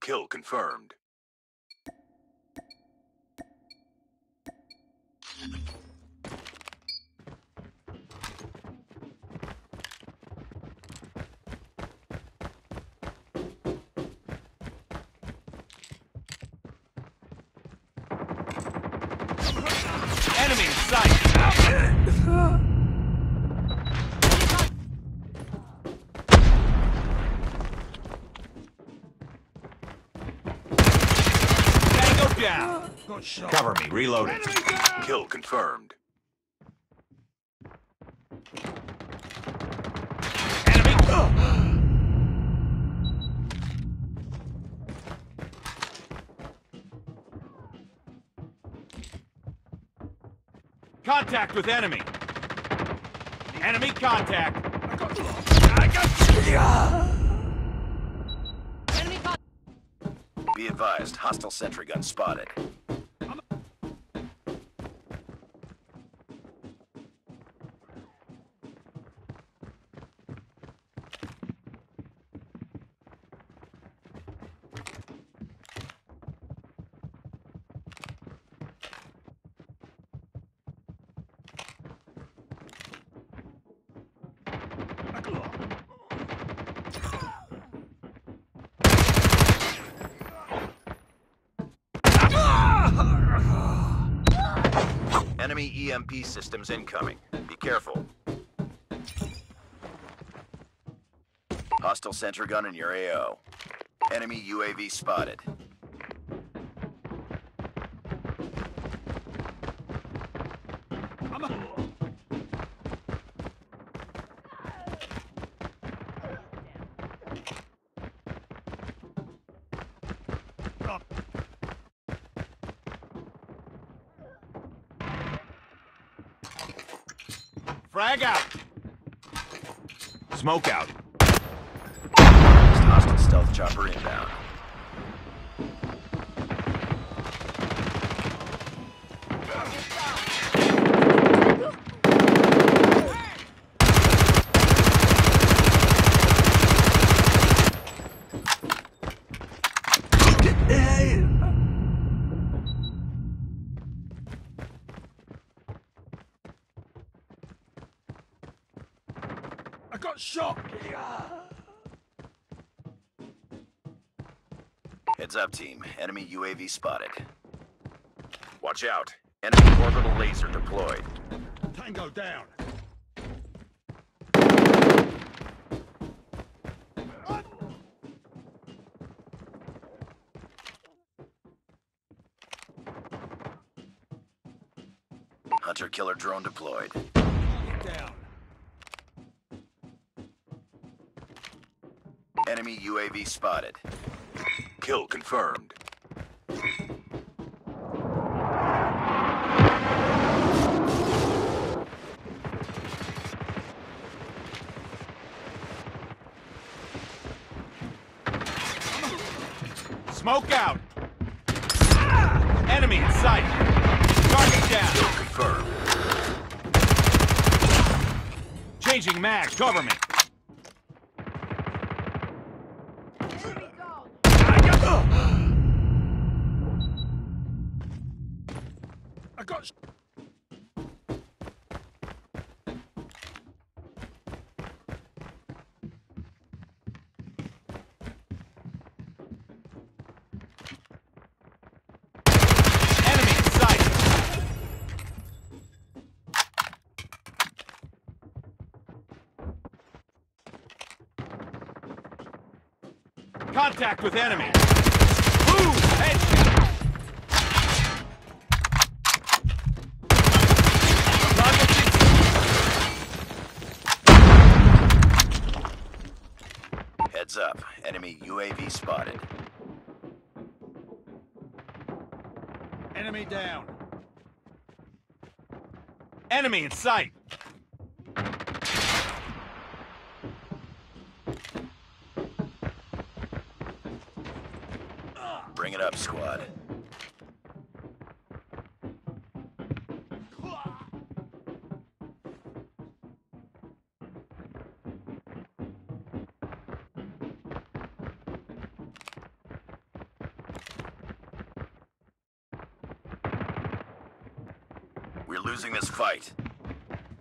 Kill confirmed. Cover me, reloading. Kill confirmed. Enemy! Contact with enemy! Enemy contact! I got. I Enemy con- Be advised, hostile sentry gun spotted. Enemy EMP systems incoming. Be careful. Hostile sentry gun in your AO. Enemy UAV spotted. Frag out! Smoke out. Hostile stealth chopper inbound. Heads up, team. Enemy UAV spotted. Watch out. Enemy orbital laser deployed. Tango down! Hunter killer drone deployed. Down! Enemy UAV spotted. Kill confirmed. Smoke out! Enemy in sight! Target down! Kill confirmed. Changing mag, cover me! I got sh- Enemy in sight! Contact with enemy! Move! Headshot! Heads up. Enemy UAV spotted. Enemy down. Enemy in sight. up, squad. We're losing this fight.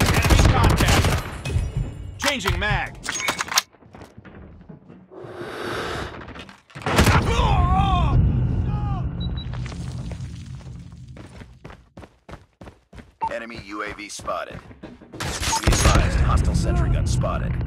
Enemy contact! Changing mag! Enemy UAV spotted. Be advised, hostile sentry gun spotted.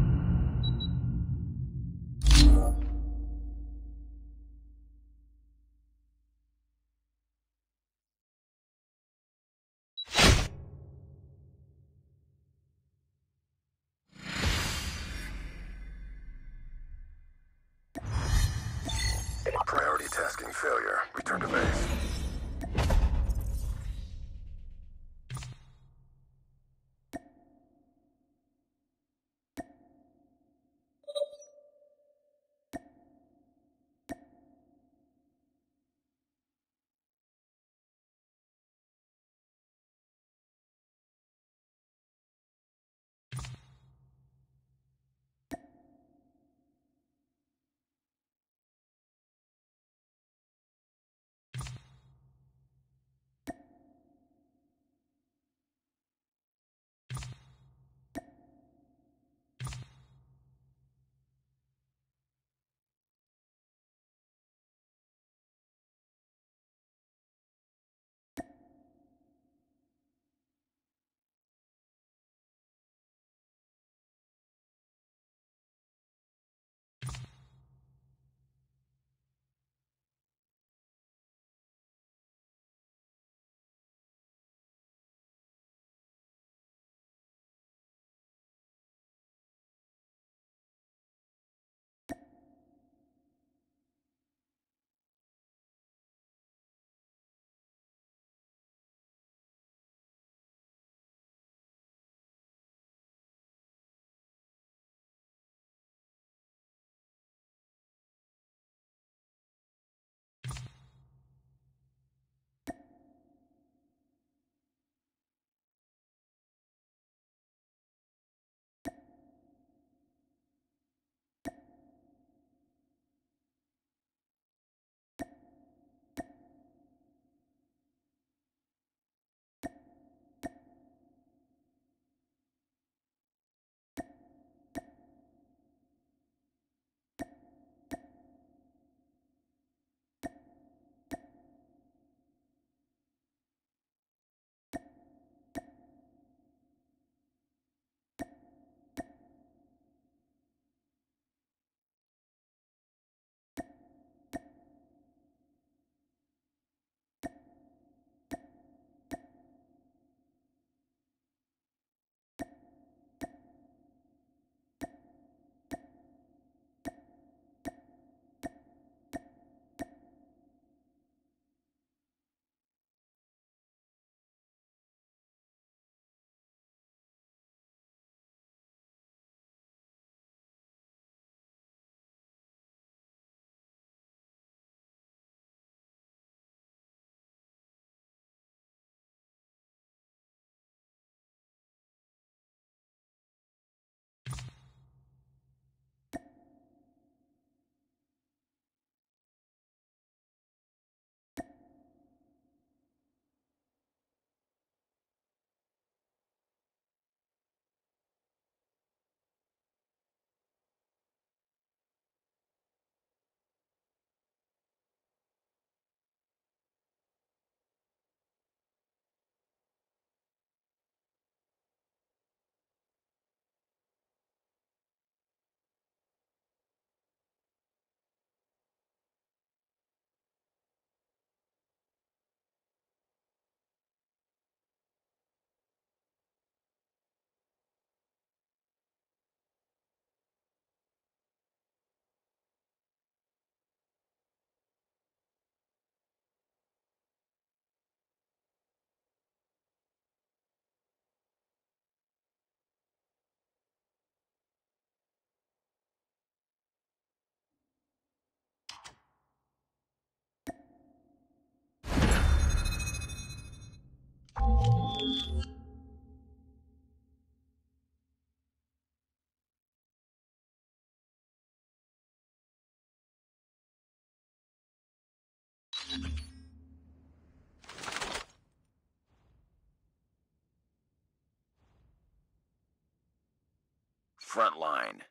Frontline.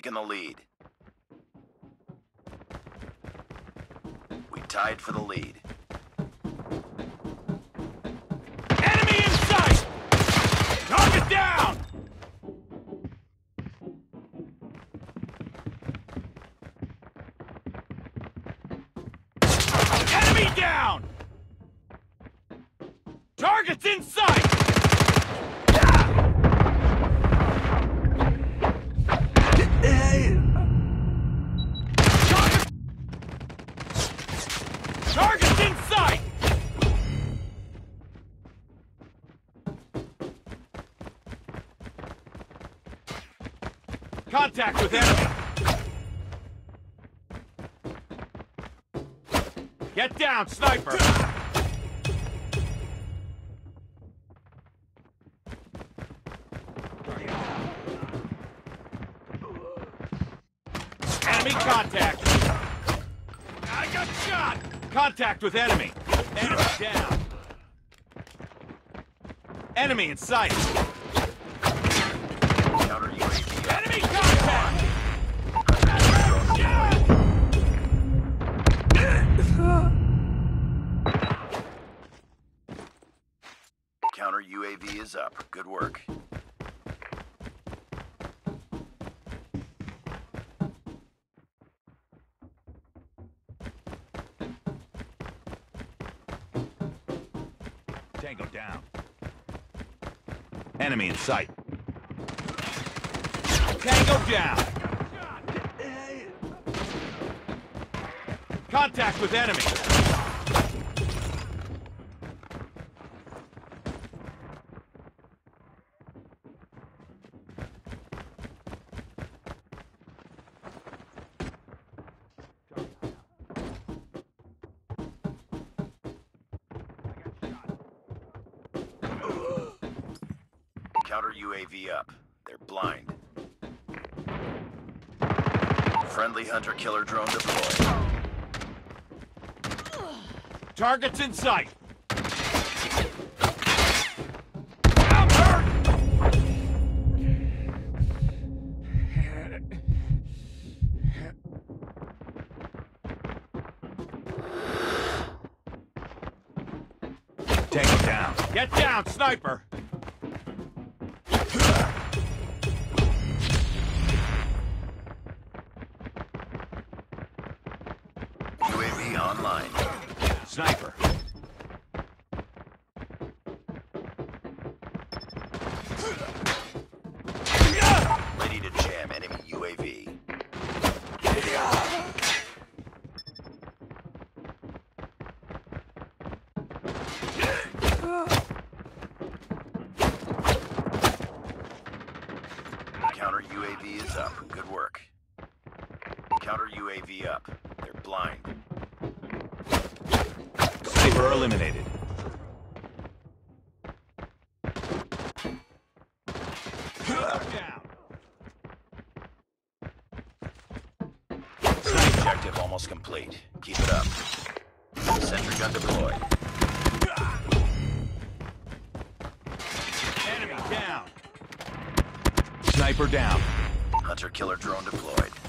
Taken the lead. We tied for the lead. Contact with enemy! Get down, sniper! Enemy contact! I got shot! Contact with enemy! Enemy down! Enemy in sight! Is up. Good work. Tango down. Enemy in sight. Tango down. Contact with enemy. Counter UAV up. They're blind. Friendly hunter killer drone deployed. Target's in sight. Hurt. Tango down. Get down, sniper. Sniper. Ready to jam enemy UAV. Counter UAV is up. Good work. Counter UAV up. They're blind. Sniper eliminated. Down. Objective almost complete. Keep it up. Sentry gun deployed. Enemy down. Sniper down. Hunter killer drone deployed.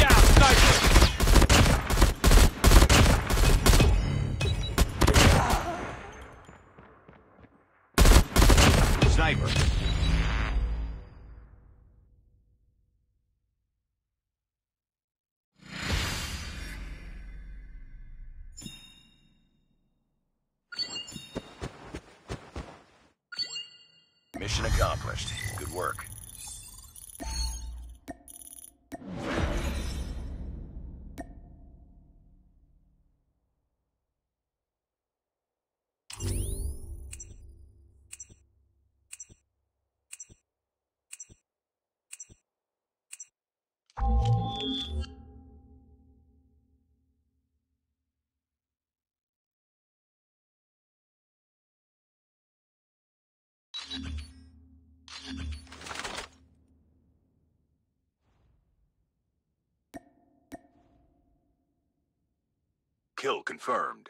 Down, sniper. Sniper. Mission accomplished. Good work. Kill confirmed.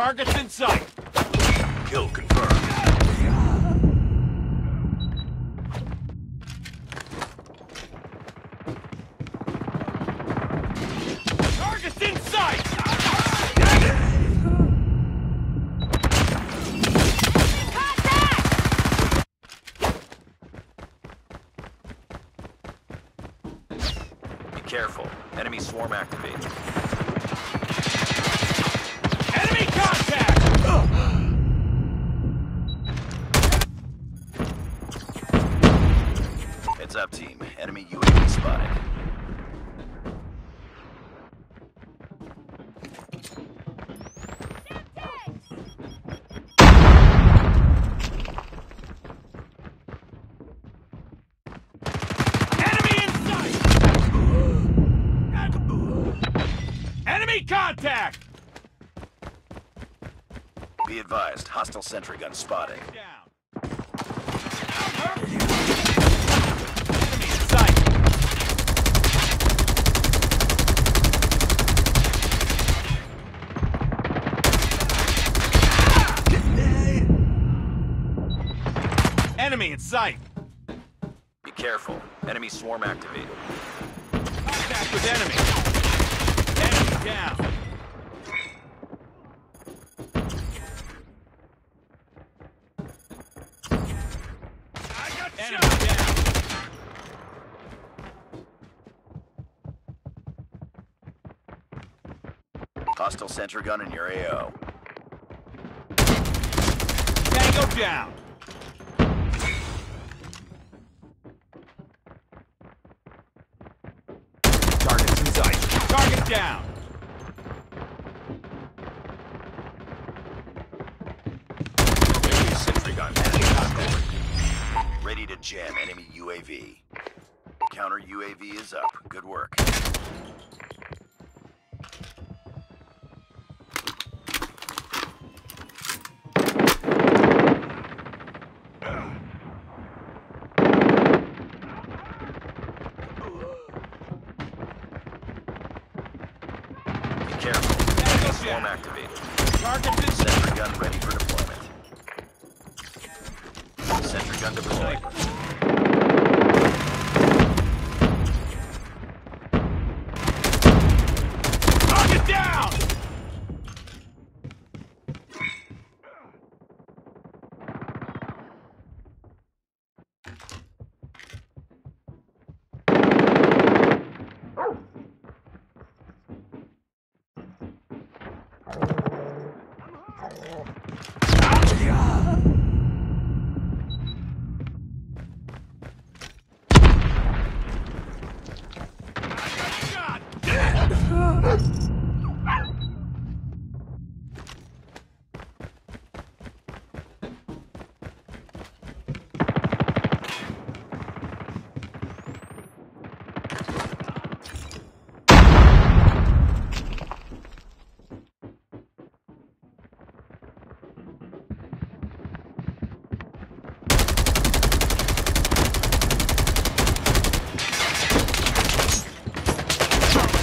Targets in sight! Enemy contact! Be advised. Hostile sentry gun. Down. Enemy in sight! Enemy in sight! Be careful. Enemy swarm activated. Contact with enemy! Down! Enemy down! Hostile sentry gun in your AO. Tango down! Targets in sight. Target down! Enemy sentry gun. Enemy hostile. Ready to jam enemy UAV. Counter UAV is up. Good work. Be careful. Tango Swarm down! activated. Target in sight! Sentry gun ready for deployment. Sentry gun deployed. Target down! Shot!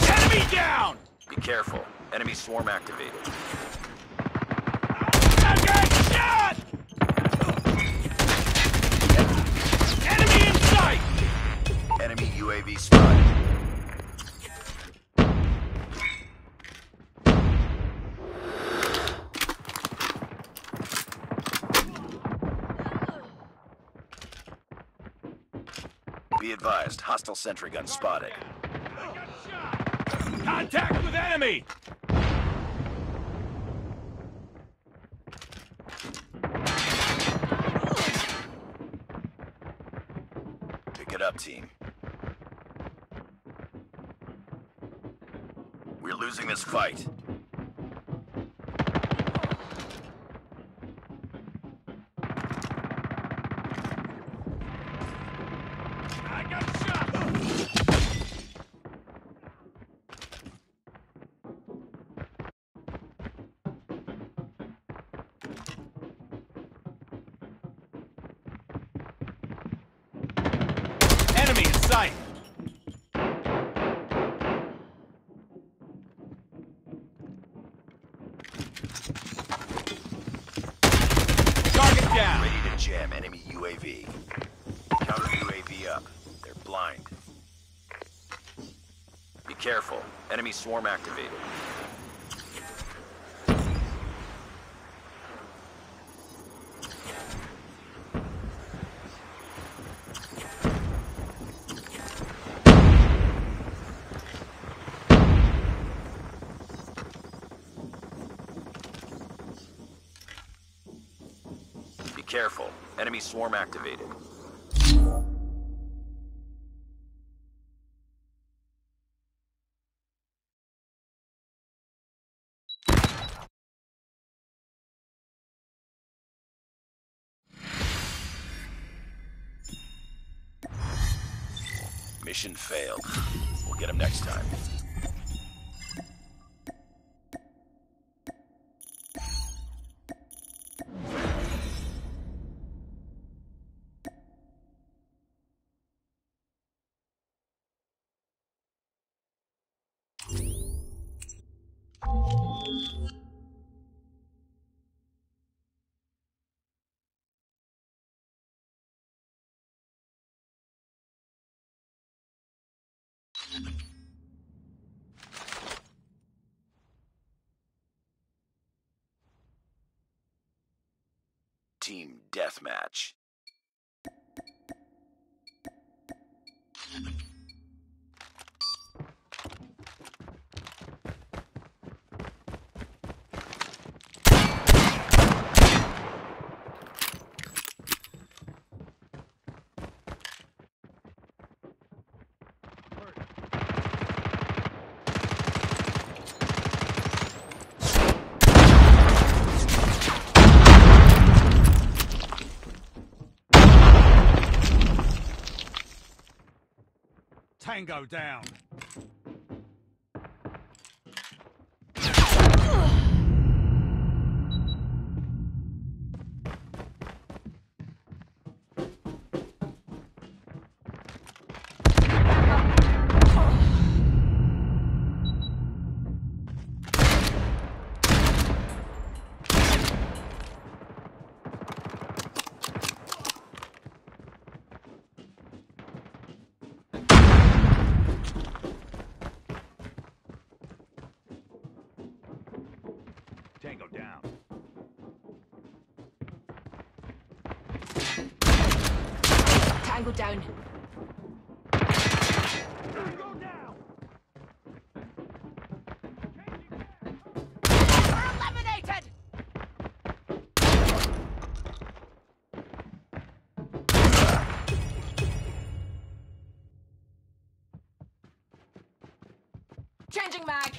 Enemy down! Be careful. Enemy swarm activated. Enemy in sight! Enemy UAV spotted. Be advised, hostile sentry gun spotted. I got shot! Contact with enemy! We're losing this fight. Enemy swarm activated. Be careful. Enemy swarm activated. Mission failed. We'll get him next time. Team Deathmatch. Tango down. Changing mag.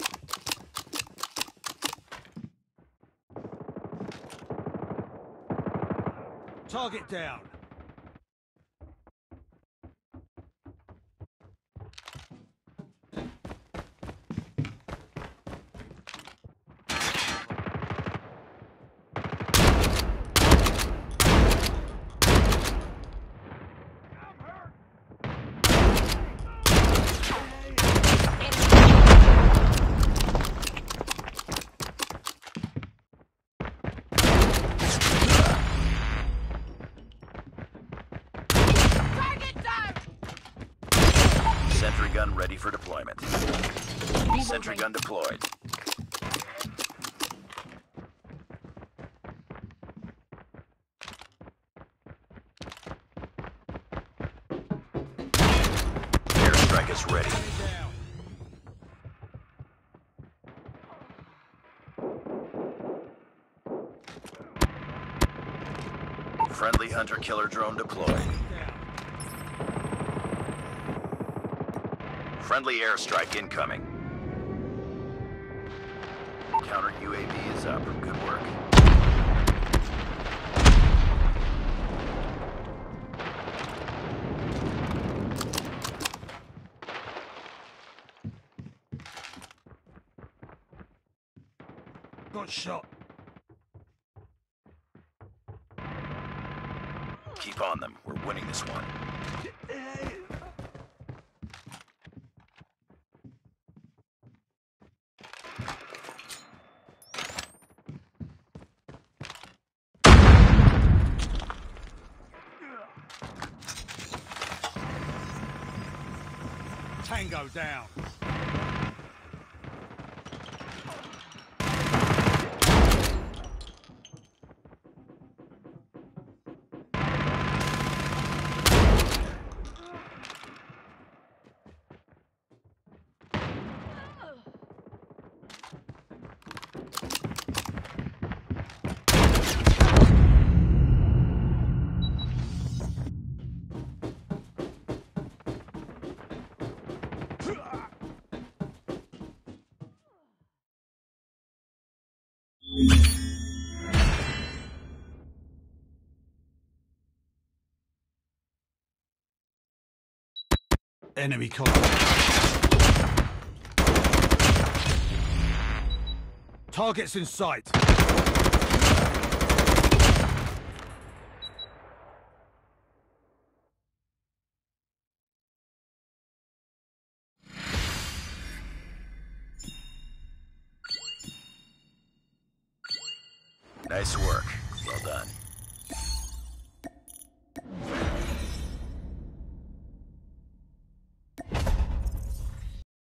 Target down. Target down! Sentry gun ready for deployment. Sentry gun deployed. Airstrike is ready. Friendly hunter-killer drone deployed. Friendly airstrike incoming. Counter UAV is up. Good work. Got shot. Keep on them. We're winning this one. Tango down. Enemy contact. Targets in sight.